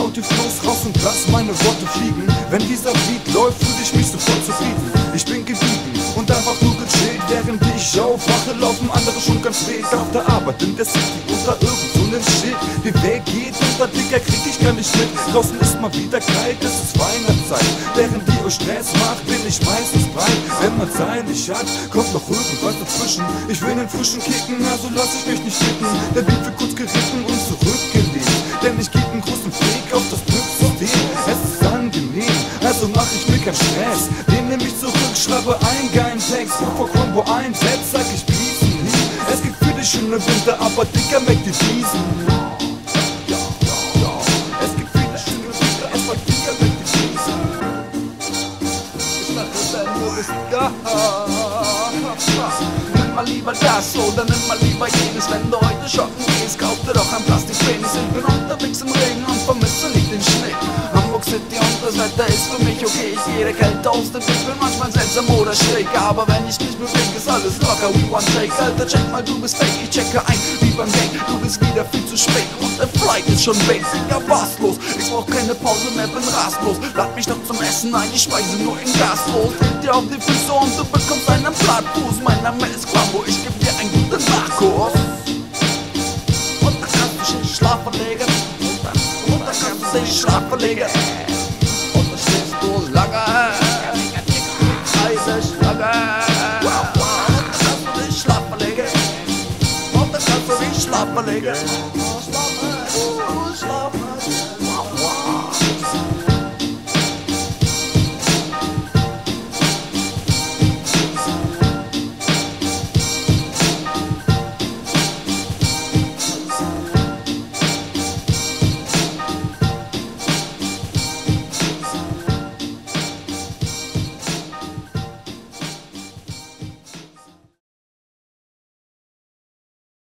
hau die Floß raus und lass meine Worte fliegen. Wenn dieser Beat läuft, fühl ich mich sofort zufrieden. Ich bin geblieben und einfach nur gechillt, während ich aufwache, laufen andere schon ganz wild auf der Arbeit in der City unter irgend so einem Schild. Wie wer geht unter Dicker, krieg ich gar nicht mit. Draußen ist mal wieder kalt, es ist Weihnachtszeit. Während die euch Stress macht, bin ich meistens breit. Wenn man Zeit nicht hat, kommt noch irgendwas dazwischen. Ich will den frischen Kicken, also lass ich mich nicht ficken. Der Beat wird kurz geritten und zurückgelegt. Denn ich geb also mach ich mir keinen Stress. Den nehm ich zurück, schreibe einen geilen Text. Bevor Combo einsetzt, sag ich Leave. Es gibt dich schöne Winter, aber dicker merkt die Wiesen. Ja, ja, ja. Es gibt viele schöne Winter, aber dicker merkt die Wiesen. Ich dachte, dann du bist da. Nimm mal lieber das oder nimm mal lieber jenes. Wenn du heute shoppen gehst, kauf dir doch ein Plastikpenis. Ich bin unterwegs im Regen und vermisse ist für mich okay. Ich der Kälte aus dem Weg, bin manchmal seltsam oder schräg. Aber wenn ich mich bewege, ist alles locker wie one take. Alter, check mal, du bist fake, ich checke ein wie beim Gang. Du bist wieder viel zu spät und der Flight ist schon weg. Digga, was los? Ich brauch keine Pause mehr, bin rastlos. Lad mich doch zum Essen ein, ich speise nur in Gastros. Tritt dir auf die Füße und du bekommst einen Plattfuß. Mein Name ist Quambo, ich geb dir einen guten Nachkurs. Und dann kannst du dich schlafen legen. Und dann, kannst du dich schlafen legen. slapen liggen. Slapen, slapen.